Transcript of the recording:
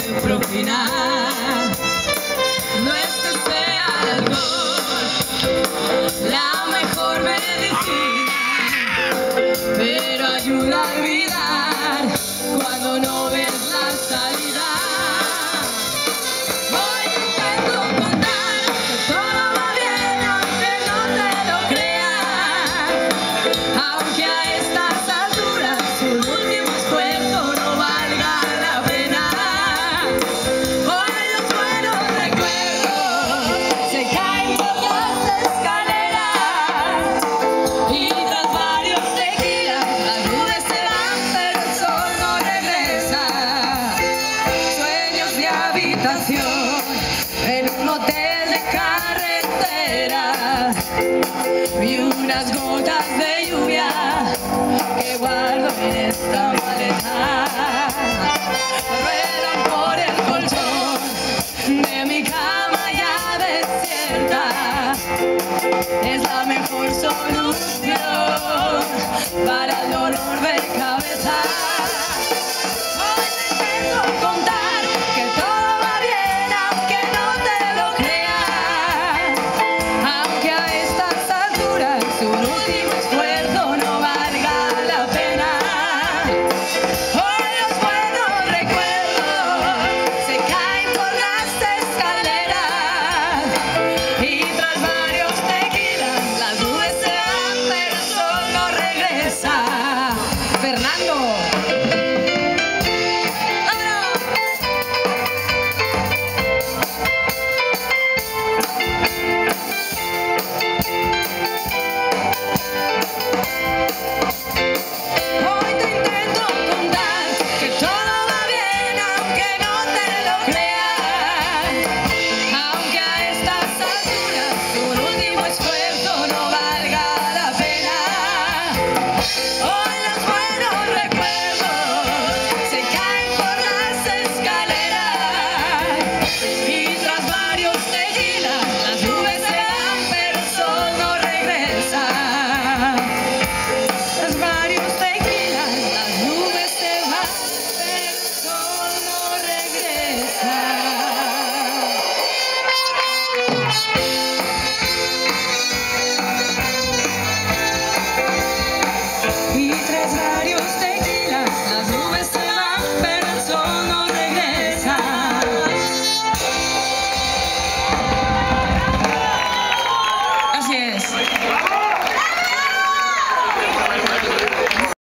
ejemplo final no es que sea el la mejor medicina, pero ayuda a vivir. de carretera y unas gotas de lluvia que guardo en esta maleta. Ruedan por el colchón de mi cama ya desierta. Es la mejor solución para el dolor de cabeza.